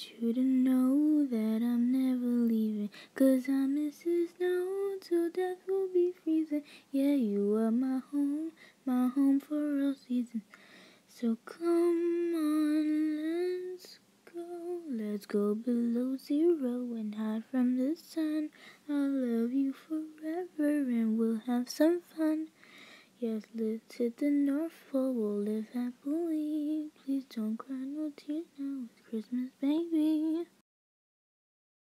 want you to know that I'm never leaving. Cause I miss the snow till death will be freezing. Yeah, you are my home, my home for all seasons. So come on, let's go. Let's go below zero and hide from the sun. I'll love you forever and we'll have some fun. Yes, let's hit the North Pole, we'll live happily. Please don't cry no tears Christmas, baby.